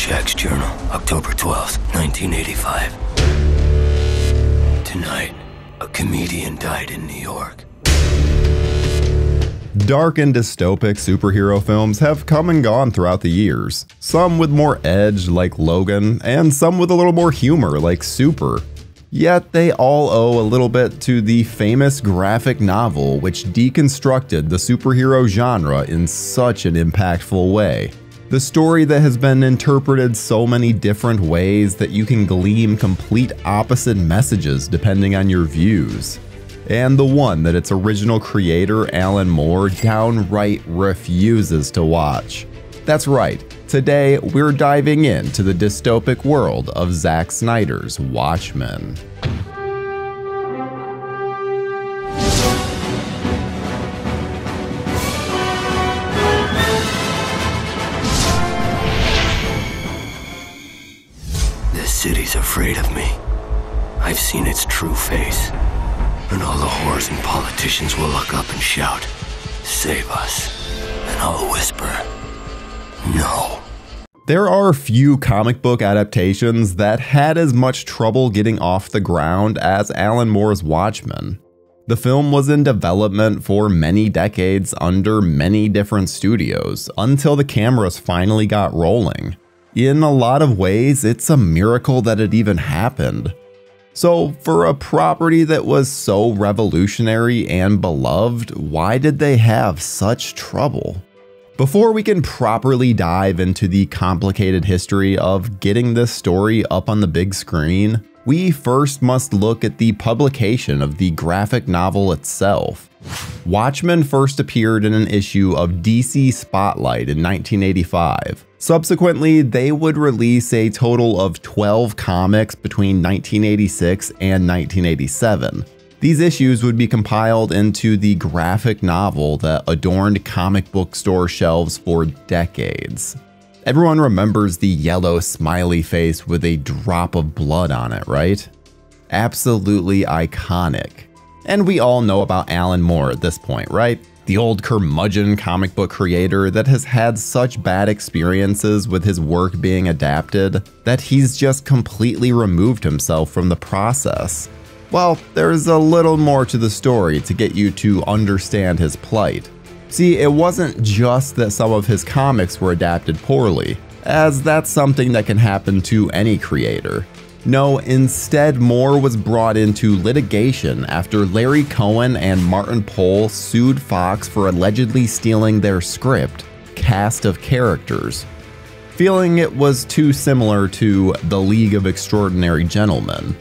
Rorschach's Journal, October 12th, 1985. Tonight, a comedian died in New York. Dark and dystopic superhero films have come and gone throughout the years, some with more edge like Logan, and some with a little more humor like Super. Yet they all owe a little bit to the famous graphic novel which deconstructed the superhero genre in such an impactful way. The story that has been interpreted so many different ways that you can glean complete opposite messages depending on your views and the one that its original creator, Alan Moore, downright refuses to watch. That's right, today we're diving into the dystopic world of Zack Snyder's Watchmen. City's afraid of me. I've seen its true face. And all the whores and politicians will look up and shout, Save us. And I'll whisper, No. There are few comic book adaptations that had as much trouble getting off the ground as Alan Moore's Watchmen. The film was in development for many decades under many different studios until the cameras finally got rolling. In a lot of ways, it's a miracle that it even happened. So, for a property that was so revolutionary and beloved, why did they have such trouble? Before we can properly dive into the complicated history of getting this story up on the big screen, we first must look at the publication of the graphic novel itself. Watchmen first appeared in an issue of DC Spotlight in 1985. Subsequently, they would release a total of 12 comics between 1986 and 1987. These issues would be compiled into the graphic novel that adorned comic book store shelves for decades. Everyone remembers the yellow smiley face with a drop of blood on it, right? Absolutely iconic. And we all know about Alan Moore at this point, right? The old curmudgeon comic book creator that has had such bad experiences with his work being adapted that he's just completely removed himself from the process. Well, there's a little more to the story to get you to understand his plight. See, it wasn't just that some of his comics were adapted poorly, as that's something that can happen to any creator. No, instead, Moore was brought into litigation after Larry Cohen and Martin Poll sued Fox for allegedly stealing their script, Cast of Characters, feeling it was too similar to The League of Extraordinary Gentlemen.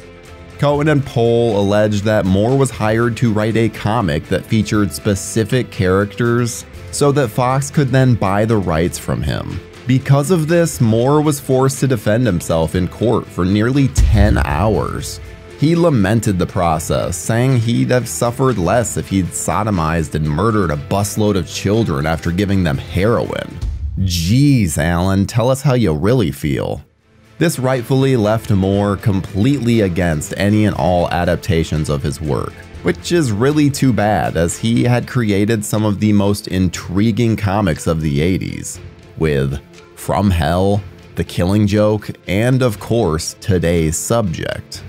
Cohen and Poll alleged that Moore was hired to write a comic that featured specific characters so that Fox could then buy the rights from him. Because of this, Moore was forced to defend himself in court for nearly 10 hours. He lamented the process, saying he'd have suffered less if he'd sodomized and murdered a busload of children after giving them heroin. Jeez, Alan, tell us how you really feel. This rightfully left Moore completely against any and all adaptations of his work, which is really too bad as he had created some of the most intriguing comics of the 80s, with From Hell, The Killing Joke, and of course, today's subject.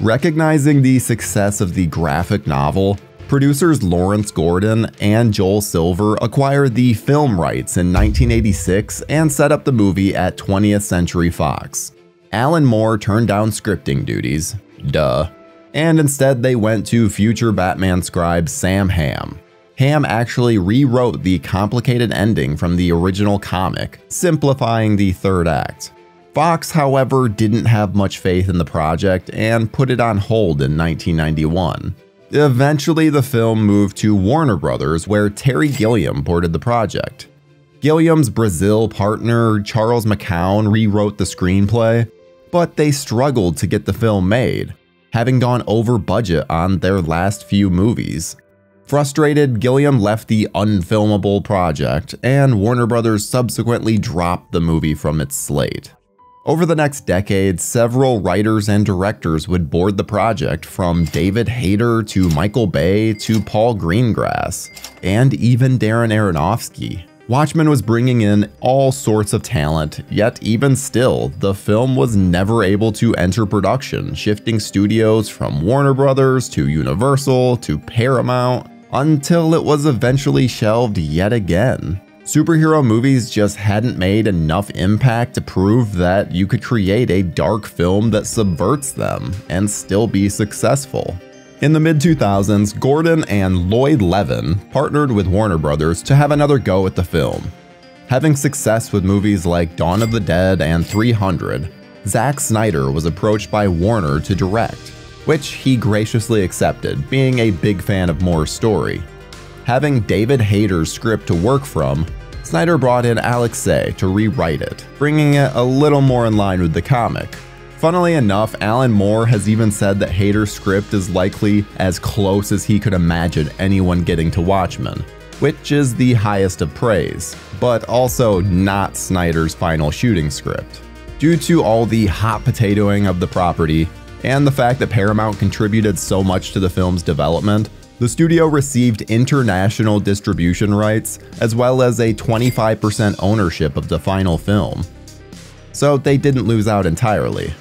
Recognizing the success of the graphic novel, producers Lawrence Gordon and Joel Silver acquired the film rights in 1986 and set up the movie at 20th Century Fox. Alan Moore turned down scripting duties, duh, and instead they went to future Batman scribe Sam Hamm. Hamm actually rewrote the complicated ending from the original comic, simplifying the third act. Fox, however, didn't have much faith in the project and put it on hold in 1991. Eventually, the film moved to Warner Brothers, where Terry Gilliam boarded the project. Gilliam's Brazil partner, Charles McKeown, rewrote the screenplay, but they struggled to get the film made, having gone over budget on their last few movies. Frustrated, Gilliam left the unfilmable project, and Warner Brothers subsequently dropped the movie from its slate. Over the next decade, several writers and directors would board the project from David Hayter to Michael Bay to Paul Greengrass, and even Darren Aronofsky. Watchmen was bringing in all sorts of talent, yet even still, the film was never able to enter production, shifting studios from Warner Brothers to Universal to Paramount, until it was eventually shelved yet again. Superhero movies just hadn't made enough impact to prove that you could create a dark film that subverts them and still be successful. In the mid 2000s, Gordon and Lloyd Levin partnered with Warner Brothers to have another go at the film. Having success with movies like Dawn of the Dead and 300, Zack Snyder was approached by Warner to direct, which he graciously accepted, being a big fan of Moore's story. Having David Hayter's script to work from, Snyder brought in Alex Tse to rewrite it, bringing it a little more in line with the comic, Funnily enough, Alan Moore has even said that Hayter's script is likely as close as he could imagine anyone getting to Watchmen, which is the highest of praise, but also not Snyder's final shooting script. Due to all the hot potatoing of the property, and the fact that Paramount contributed so much to the film's development, the studio received international distribution rights as well as a 25% ownership of the final film. So they didn't lose out entirely.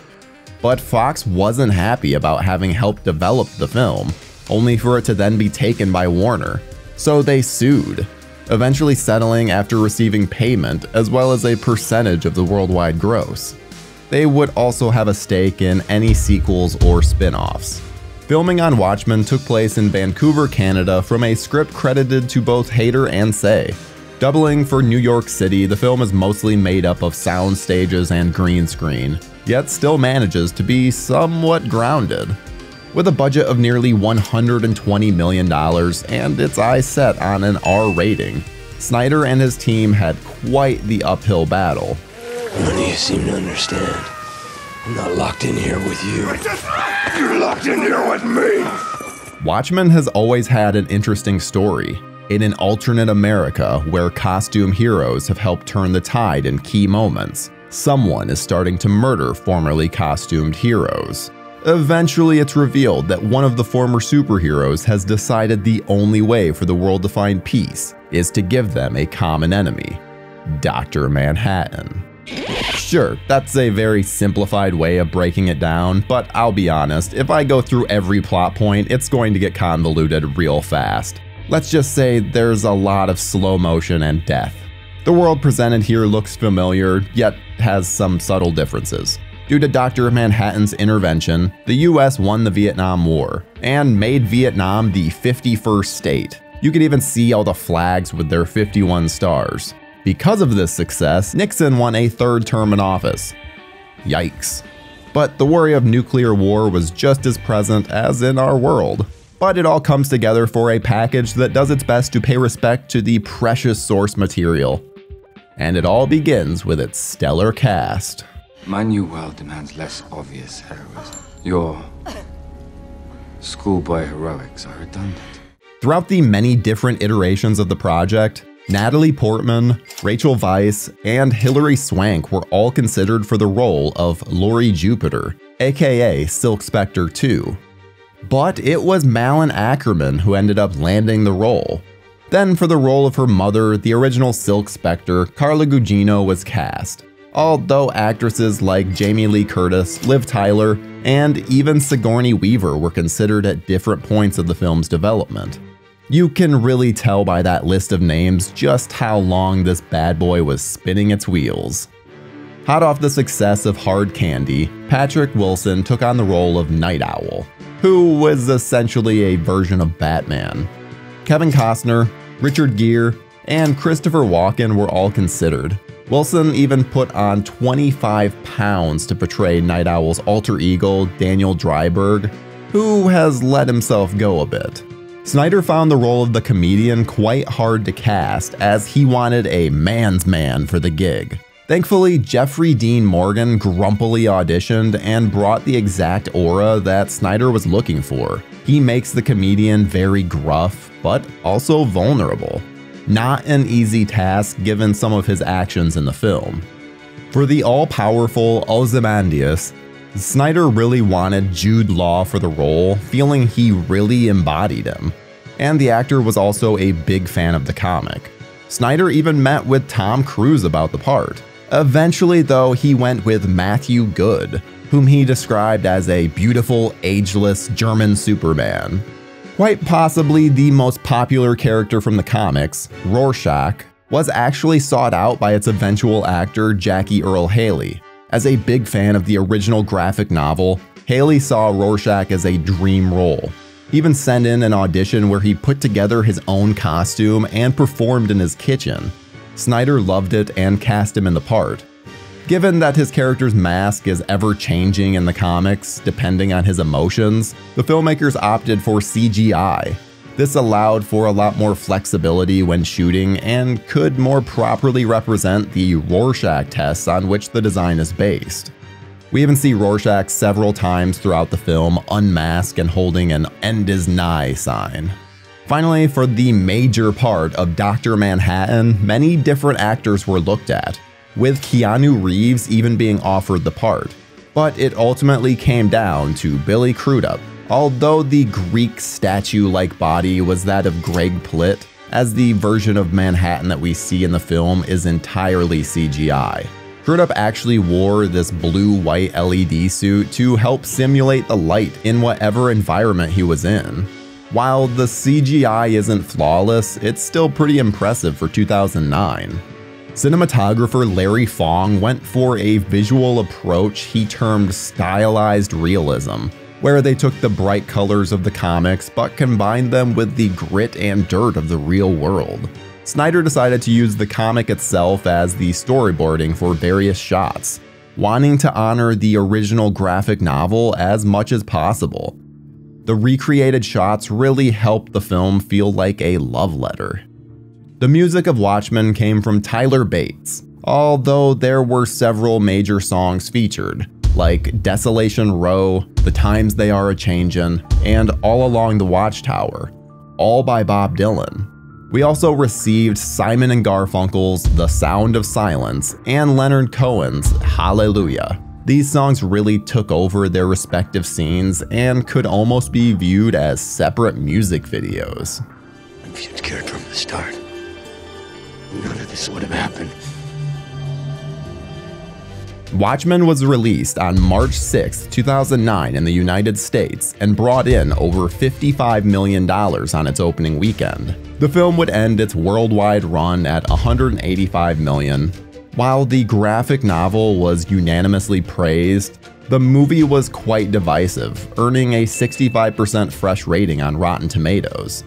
But Fox wasn't happy about having helped develop the film, only for it to then be taken by Warner. So they sued, eventually settling after receiving payment as well as a percentage of the worldwide gross. They would also have a stake in any sequels or spin offs. Filming on Watchmen took place in Vancouver, Canada, from a script credited to both Hayter and Tse. Doubling for New York City, the film is mostly made up of sound stages and green screen, yet still manages to be somewhat grounded. With a budget of nearly $120 million and its eyes set on an R rating, Snyder and his team had quite the uphill battle. None of you seem to understand. I'm not locked in here with you. You're locked in here with me! Watchmen has always had an interesting story. In an alternate America where costume heroes have helped turn the tide in key moments, someone is starting to murder formerly costumed heroes. Eventually, it's revealed that one of the former superheroes has decided the only way for the world to find peace is to give them a common enemy Dr. Manhattan. Sure, that's a very simplified way of breaking it down, but I'll be honest, if I go through every plot point, it's going to get convoluted real fast. Let's just say there's a lot of slow motion and death. The world presented here looks familiar, yet has some subtle differences. Due to Dr. Manhattan's intervention, the US won the Vietnam War and made Vietnam the 51st state. You can even see all the flags with their 51 stars. Because of this success, Nixon won a third term in office. Yikes. But the worry of nuclear war was just as present as in our world. But it all comes together for a package that does its best to pay respect to the precious source material and it all begins with its stellar cast. My new world demands less obvious heroism. Your schoolboy heroics are redundant. Throughout the many different iterations of the project, Natalie Portman, Rachel Weisz, and Hilary Swank were all considered for the role of Laurie Jupiter, aka Silk Spectre 2. But it was Malin Akerman who ended up landing the role, then, for the role of her mother, the original Silk Spectre, Carla Gugino was cast. Although actresses like Jamie Lee Curtis, Liv Tyler, and even Sigourney Weaver were considered at different points of the film's development. You can really tell by that list of names just how long this bad boy was spinning its wheels. Hot off the success of Hard Candy, Patrick Wilson took on the role of Nite Owl, who was essentially a version of Batman. Kevin Costner, Richard Gere, and Christopher Walken were all considered. Wilson even put on 25 pounds to portray Nite Owl's alter ego, Daniel Dreiberg, who has let himself go a bit. Snyder found the role of the comedian quite hard to cast, as he wanted a man's man for the gig. Thankfully, Jeffrey Dean Morgan grumpily auditioned and brought the exact aura that Snyder was looking for. He makes the comedian very gruff, but also vulnerable. Not an easy task given some of his actions in the film. For the all powerful Ozymandias, Snyder really wanted Jude Law for the role, feeling he really embodied him. And the actor was also a big fan of the comic. Snyder even met with Tom Cruise about the part. Eventually, though, he went with Matthew Goode, whom he described as a beautiful, ageless German Superman. Quite possibly the most popular character from the comics, Rorschach, was actually sought out by its eventual actor Jackie Earle Haley. As a big fan of the original graphic novel, Haley saw Rorschach as a dream role. Even sent in an audition where he put together his own costume and performed in his kitchen. Snyder loved it and cast him in the part. Given that his character's mask is ever changing in the comics depending on his emotions, the filmmakers opted for CGI. This allowed for a lot more flexibility when shooting and could more properly represent the Rorschach tests on which the design is based. We even see Rorschach several times throughout the film unmasked and holding an end is nigh sign. Finally, for the major part of Dr. Manhattan, many different actors were looked at, with Keanu Reeves even being offered the part. But it ultimately came down to Billy Crudup. Although the Greek statue-like body was that of Greg Plitt, as the version of Manhattan that we see in the film is entirely CGI. Crudup actually wore this blue-white LED suit to help simulate the light in whatever environment he was in. While the CGI isn't flawless, it's still pretty impressive for 2009. Cinematographer Larry Fong went for a visual approach he termed stylized realism, where they took the bright colors of the comics but combined them with the grit and dirt of the real world. Snyder decided to use the comic itself as the storyboarding for various shots, wanting to honor the original graphic novel as much as possible. The recreated shots really helped the film feel like a love letter. The music of Watchmen came from Tyler Bates, although there were several major songs featured, like Desolation Row, The Times They Are a Changin', and All Along the Watchtower, all by Bob Dylan. We also received Simon and Garfunkel's The Sound of Silence and Leonard Cohen's Hallelujah. These songs really took over their respective scenes and could almost be viewed as separate music videos. If you'd cared from the start, none of this would have happened. Watchmen was released on March 6, 2009 in the United States and brought in over $55 million on its opening weekend. The film would end its worldwide run at 185 million. While the graphic novel was unanimously praised, the movie was quite divisive, earning a 65% fresh rating on Rotten Tomatoes.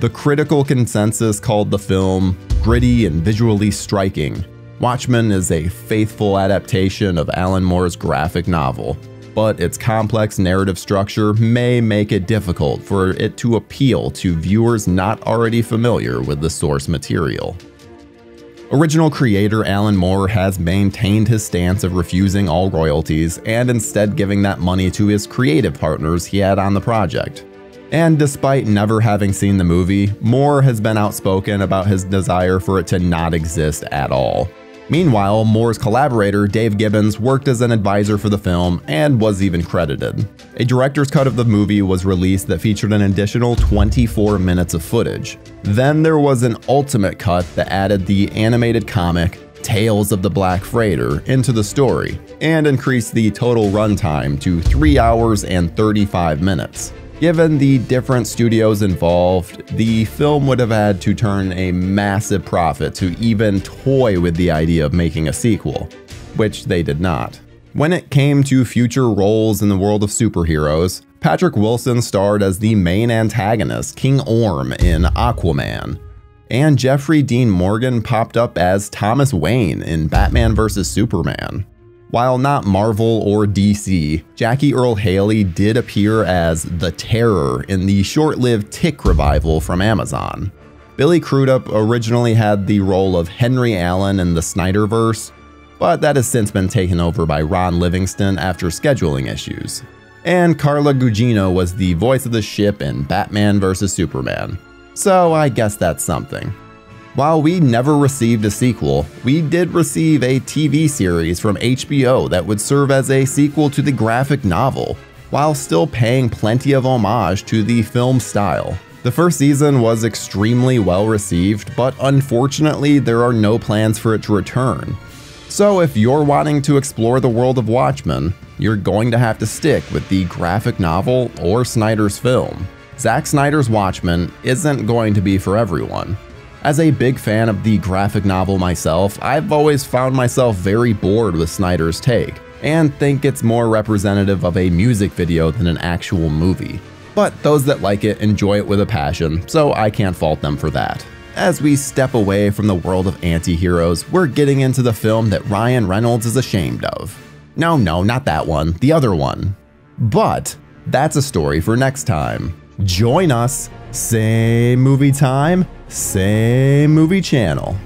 The critical consensus called the film gritty and visually striking. Watchmen is a faithful adaptation of Alan Moore's graphic novel, but its complex narrative structure may make it difficult for it to appeal to viewers not already familiar with the source material. Original creator Alan Moore has maintained his stance of refusing all royalties and instead giving that money to his creative partners he had on the project. And despite never having seen the movie, Moore has been outspoken about his desire for it to not exist at all. Meanwhile, Moore's collaborator, Dave Gibbons, worked as an advisor for the film and was even credited. A director's cut of the movie was released that featured an additional 24 minutes of footage. Then there was an ultimate cut that added the animated comic Tales of the Black Freighter into the story and increased the total runtime to 3 hours and 35 minutes. Given the different studios involved, the film would have had to turn a massive profit to even toy with the idea of making a sequel, which they did not. When it came to future roles in the world of superheroes, Patrick Wilson starred as the main antagonist, King Orm, in Aquaman, and Jeffrey Dean Morgan popped up as Thomas Wayne in Batman vs. Superman. While not Marvel or DC, Jackie Earle Haley did appear as the Terror in the short-lived Tick revival from Amazon. Billy Crudup originally had the role of Henry Allen in the Snyderverse, but that has since been taken over by Ron Livingston after scheduling issues. And Carla Gugino was the voice of the ship in Batman vs. Superman. So I guess that's something. While we never received a sequel, we did receive a TV series from HBO that would serve as a sequel to the graphic novel, while still paying plenty of homage to the film style. The first season was extremely well received, but unfortunately, there are no plans for it to return. So, if you're wanting to explore the world of Watchmen, you're going to have to stick with the graphic novel or Snyder's film. Zack Snyder's Watchmen isn't going to be for everyone. As a big fan of the graphic novel myself, I've always found myself very bored with Snyder's take, and think it's more representative of a music video than an actual movie. But those that like it enjoy it with a passion, so I can't fault them for that. As we step away from the world of anti-heroes, we're getting into the film that Ryan Reynolds is ashamed of. No, no, not that one, the other one. But that's a story for next time. Join us, same movie time, same movie channel.